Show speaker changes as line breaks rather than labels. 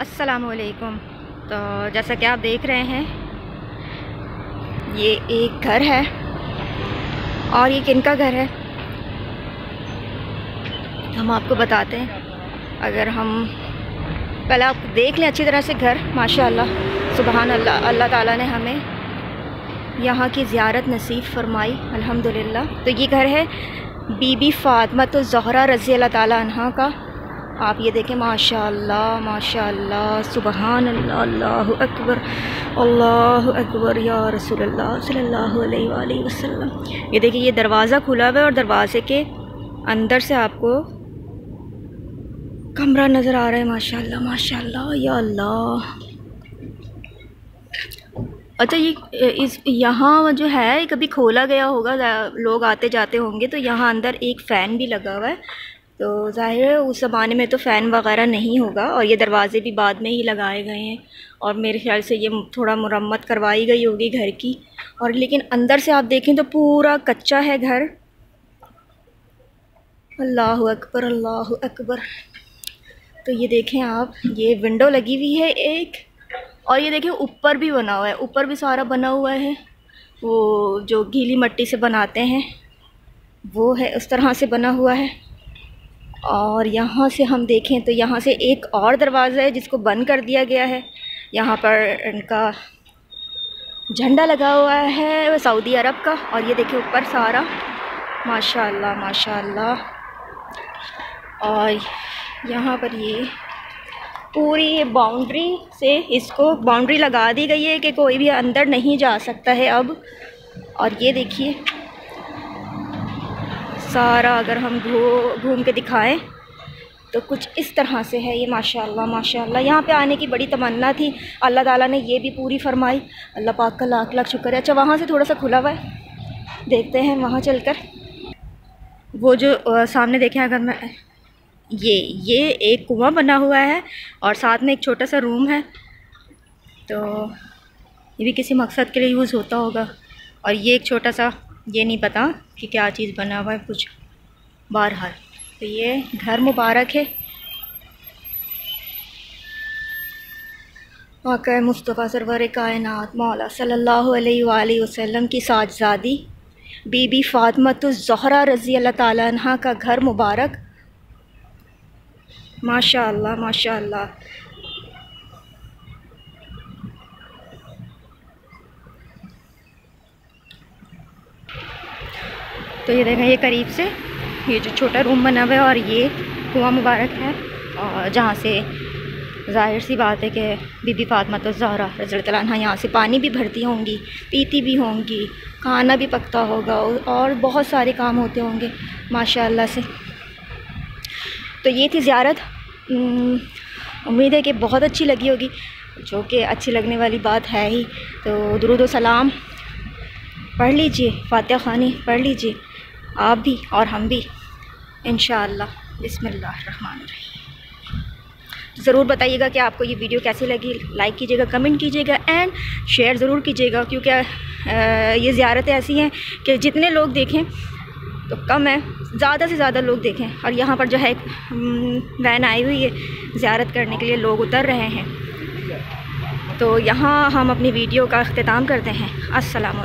असलकुम तो जैसा कि आप देख रहे हैं, ये एक घर है और ये किन का घर है? हम आपको बताते हैं। अगर हम पहले आप देख लें अच्छी तरह से घर, माशाल्लाह सुबहान अल्लाह अल्लाह ताला ने हमें यहाँ की ज़ियारत नसीब फरमाई, अल्हम्दुलिल्लाह। तो ये घर है बीबी फ़ातिमा तो जहरा रज़ी अल्लाह ताला का। आप ये देखें, माशाल्लाह माशाल्लाह सुबहान अल्लाह अल्लाह अकबर अल्लाह अकबर, या रसूलुल्लाह सल्लल्लाहु अलैहि वसल्लम। ये देखिए, ये दरवाज़ा खुला हुआ है और दरवाज़े के अंदर से आपको कमरा नज़र आ रहा है, माशाल्लाह माशाल्लाह, या अल्लाह। अच्छा ये, इस, यहाँ जो है कभी खोला गया होगा लोग आते जाते होंगे तो यहाँ अंदर एक फ़ैन भी लगा हुआ है। तो ज़ाहिर है उस ज़माने में तो फ़ैन वगैरह नहीं होगा और ये दरवाज़े भी बाद में ही लगाए गए हैं और मेरे ख्याल से ये थोड़ा मुरम्मत करवाई गई होगी घर की। और लेकिन अंदर से आप देखें तो पूरा कच्चा है घर। अल्लाह अकबर अल्लाह अकबर। तो ये देखें आप, ये विंडो लगी हुई है एक और ये देखें ऊपर भी बना हुआ है, ऊपर भी सारा बना हुआ है। वो जो गीली मट्टी से बनाते हैं, वो है उस तरह से बना हुआ है। और यहाँ से हम देखें तो यहाँ से एक और दरवाज़ा है जिसको बंद कर दिया गया है। यहाँ पर इनका झंडा लगा हुआ है सऊदी अरब का और ये देखिए ऊपर सारा। माशाल्लाह माशाल्लाह। और यहाँ पर ये पूरी बाउंड्री से इसको बाउंड्री लगा दी गई है कि कोई भी अंदर नहीं जा सकता है अब। और ये देखिए सारा अगर हम घूम के दिखाएँ तो कुछ इस तरह से है ये, माशाल्लाह माशाल्लाह। यहाँ पे आने की बड़ी तमन्ना थी। अल्लाह ताला ने ये भी पूरी फरमाई। अल्लाह पाक का लाख लाख शुक्र है। अच्छा वहाँ से थोड़ा सा खुला हुआ है। देखते हैं वहाँ चलकर। वो जो सामने देखें अगर मैं, ये ये एक कुआँ बना हुआ है और साथ में एक छोटा सा रूम है। तो ये भी किसी मकसद के लिए यूज़ होता होगा। और ये एक छोटा सा ये नहीं पता कि क्या चीज़ बना हुआ है कुछ। बहरहाल तो ये घर मुबारक है। वाक़ मुस्तफ़ा सरवर कायनात, मौला सल्लल्लाहु अलैहि वसल्लम की साजजादी। बीबी फ़ातमत ज़हरा रज़ी अल्लाह ताला का घर मुबारक। माशा माशा तो ये देखें, ये करीब से, ये जो छोटा रूम बना हुआ है और ये कुआँ मुबारक है। और जहाँ से ज़ाहिर सी बात है कि बीबी फातमा तो जहरा रजल्ला यहाँ से पानी भी भरती होंगी, पीती भी होंगी, खाना भी पकता होगा और बहुत सारे काम होते होंगे, माशाल्लाह से। तो ये थी ज़्यारत। उम्मीद है कि बहुत अच्छी लगी होगी, जो कि अच्छी लगने वाली बात है ही। तो दरुद सलाम। पढ़ लीजिए, फातह ख़ानी, पढ़ लीजिए। आप भी और हम भी। इन बिसमीम ज़रूर बताइएगा कि आपको ये वीडियो कैसी लगी। लाइक कीजिएगा कमेंट कीजिएगा एंड शेयर ज़रूर कीजिएगा, क्योंकि ये ज़्यारतें ऐसी हैं कि जितने लोग देखें तो कम है। ज़्यादा से ज़्यादा लोग देखें। और यहाँ पर जो है वैन आई हुई है, ज़्यारत करने के लिए लोग उतर रहे हैं। तो यहाँ हम अपनी वीडियो का अख्ताम करते हैं। असलकम